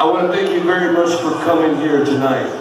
I want to thank you very much for coming here tonight.